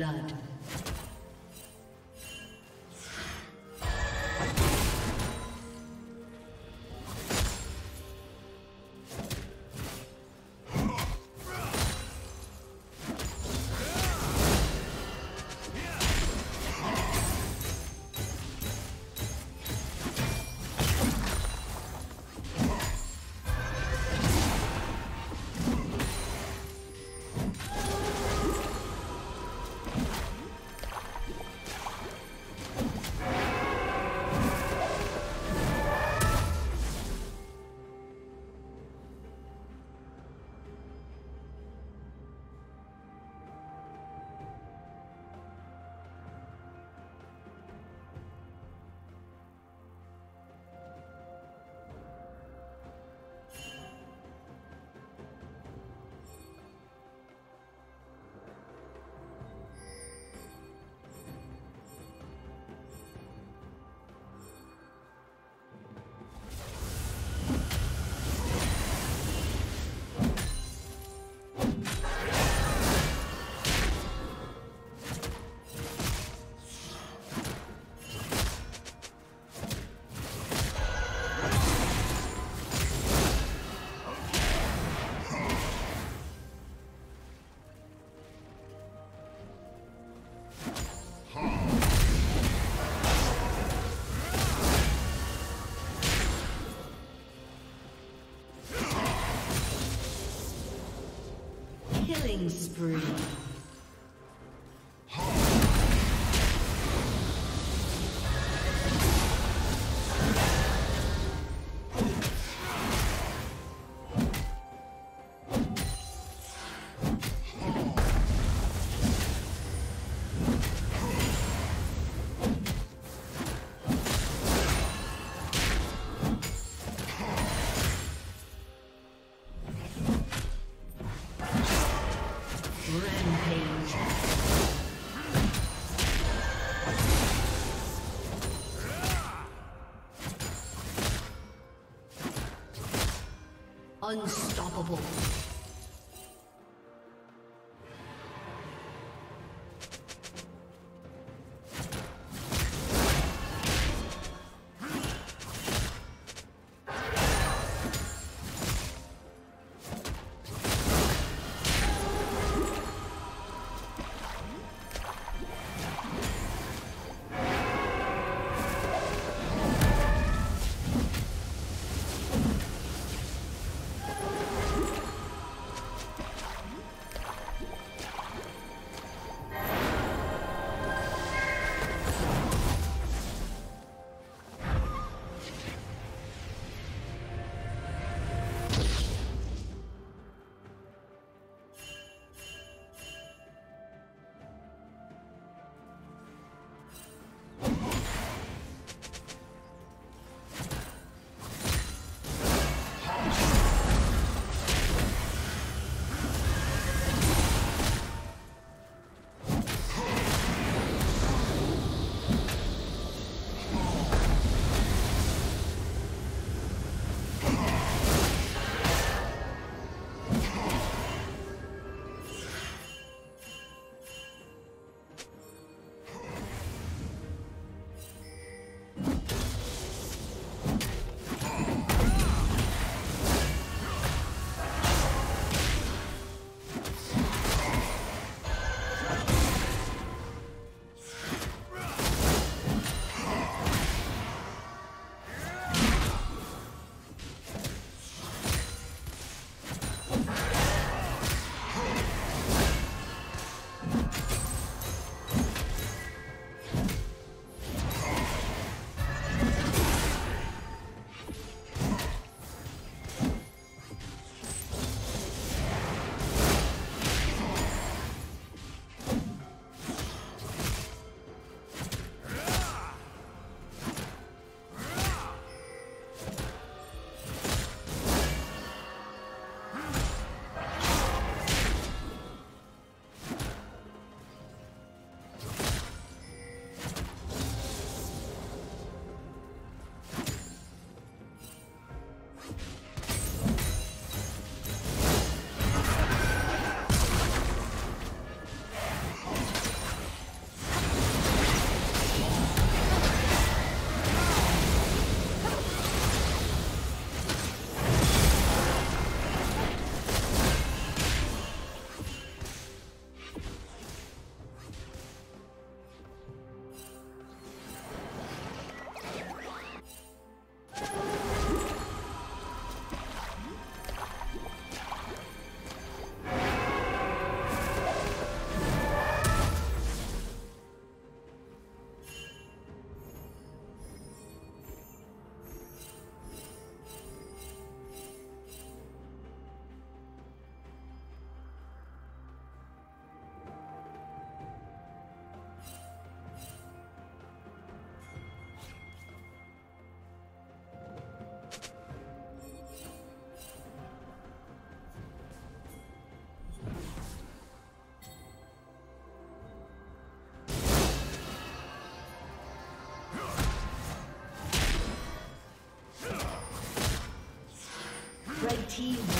blood. Killing spree. Unstoppable. Team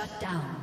Shut down.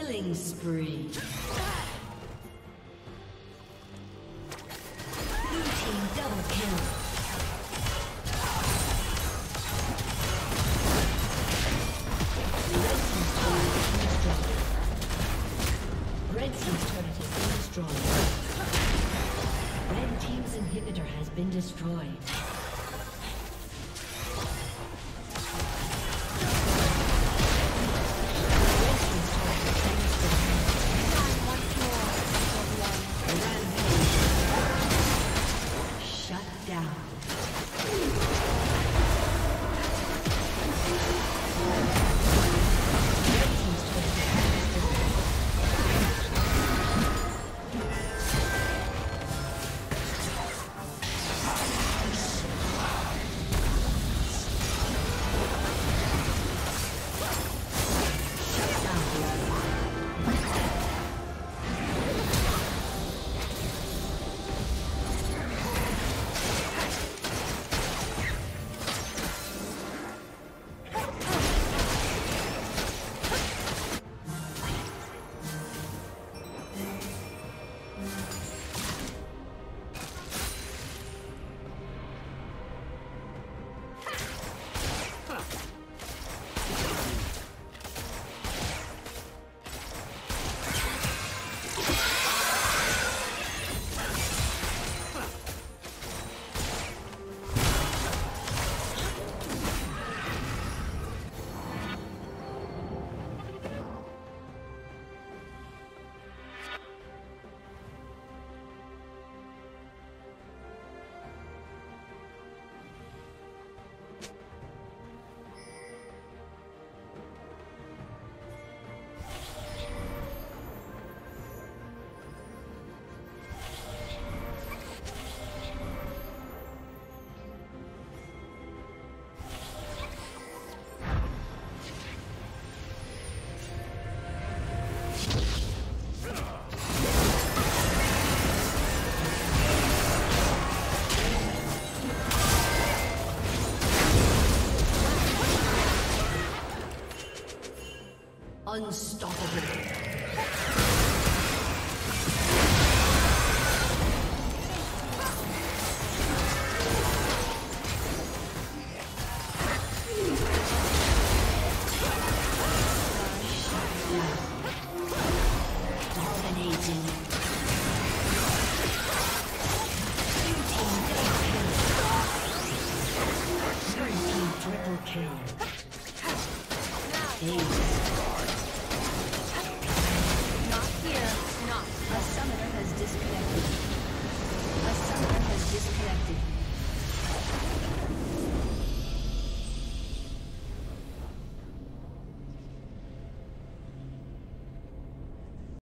Killing spree. Blue team double kill. Destroyed. Red team's inhibitor has been destroyed. Unstoppable.